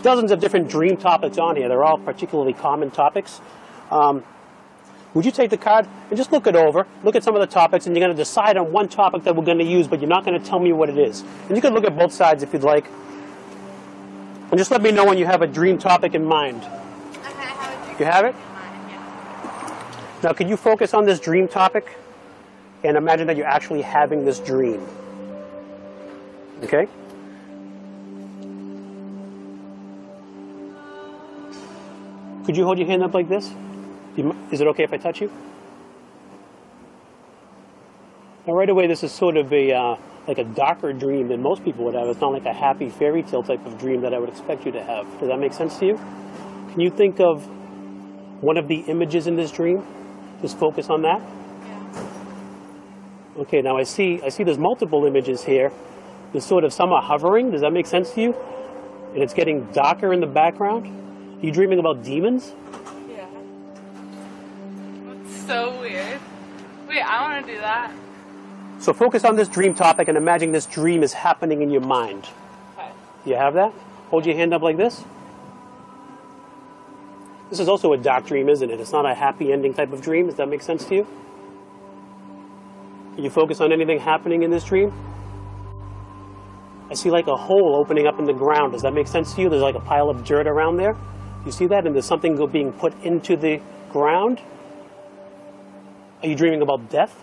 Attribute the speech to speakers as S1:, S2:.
S1: dozens of different dream topics on here. They're all particularly common topics. Um, would you take the card and just look it over, look at some of the topics, and you're going to decide on one topic that we're going to use, but you're not going to tell me what it is. And you can look at both sides if you'd like. And just let me know when you have a dream topic in mind.
S2: Have
S1: You have it?
S2: in mind, yeah.
S1: Now, can you focus on this dream topic and imagine that you're actually having this dream? Okay? Could you hold your hand up like this? You Is it okay if I touch you? Now, right away, this is sort of a uh, like a darker dream than most people would have. It's not like a happy fairy tale type of dream that I would expect you to have. Does that make sense to you? Can you think of one of the images in this dream? Just focus on that.
S2: Yeah.
S1: Okay, now I see I see there's multiple images here. There's sort of some are hovering. Does that make sense to you? And it's getting darker in the background. Are you dreaming about demons?
S2: Yeah. That's so weird. Wait, I want to do that.
S1: So focus on this dream topic and imagine this dream is happening in your mind.
S2: Okay.
S1: You have that? Hold your hand up like this. This is also a dark dream, isn't it? It's not a happy ending type of dream. Does that make sense to you? Can you focus on anything happening in this dream? I see like a hole opening up in the ground. Does that make sense to you? There's like a pile of dirt around there. You see that? And there's something being put into the ground. Are you dreaming about death?